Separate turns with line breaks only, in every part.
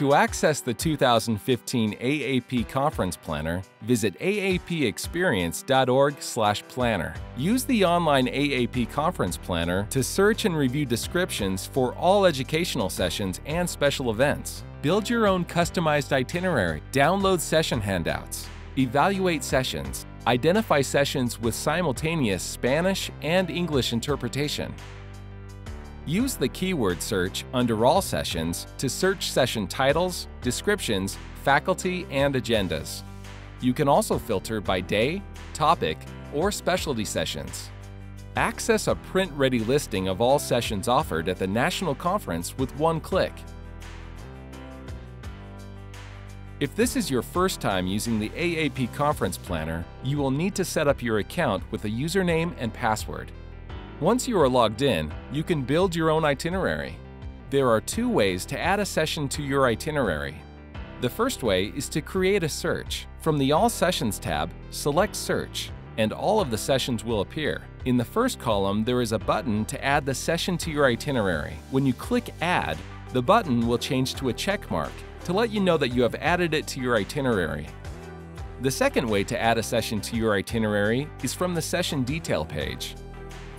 To access the 2015 AAP Conference Planner, visit aapexperience.org/planner. Use the online AAP Conference Planner to search and review descriptions for all educational sessions and special events. Build your own customized itinerary, download session handouts, evaluate sessions, identify sessions with simultaneous Spanish and English interpretation, Use the keyword search under all sessions to search session titles, descriptions, faculty, and agendas. You can also filter by day, topic, or specialty sessions. Access a print-ready listing of all sessions offered at the National Conference with one click. If this is your first time using the AAP Conference Planner, you will need to set up your account with a username and password. Once you are logged in, you can build your own itinerary. There are two ways to add a session to your itinerary. The first way is to create a search. From the All Sessions tab, select Search, and all of the sessions will appear. In the first column, there is a button to add the session to your itinerary. When you click Add, the button will change to a check mark to let you know that you have added it to your itinerary. The second way to add a session to your itinerary is from the Session Detail page.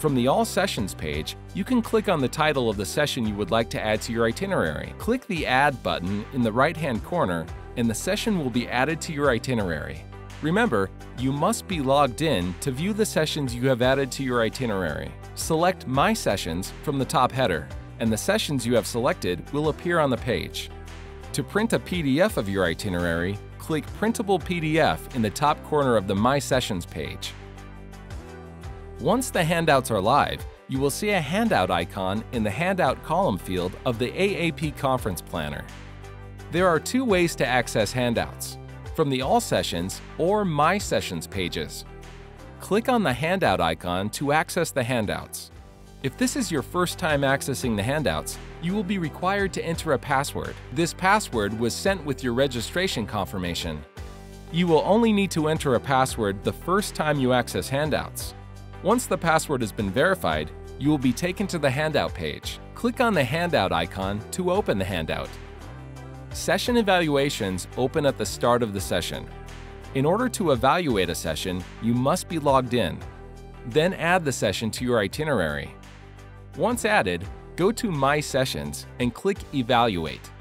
From the All Sessions page, you can click on the title of the session you would like to add to your itinerary. Click the Add button in the right-hand corner, and the session will be added to your itinerary. Remember, you must be logged in to view the sessions you have added to your itinerary. Select My Sessions from the top header, and the sessions you have selected will appear on the page. To print a PDF of your itinerary, click Printable PDF in the top corner of the My Sessions page. Once the handouts are live, you will see a handout icon in the Handout column field of the AAP Conference Planner. There are two ways to access handouts, from the All Sessions or My Sessions pages. Click on the handout icon to access the handouts. If this is your first time accessing the handouts, you will be required to enter a password. This password was sent with your registration confirmation. You will only need to enter a password the first time you access handouts. Once the password has been verified, you will be taken to the handout page. Click on the handout icon to open the handout. Session evaluations open at the start of the session. In order to evaluate a session, you must be logged in. Then add the session to your itinerary. Once added, go to My Sessions and click Evaluate.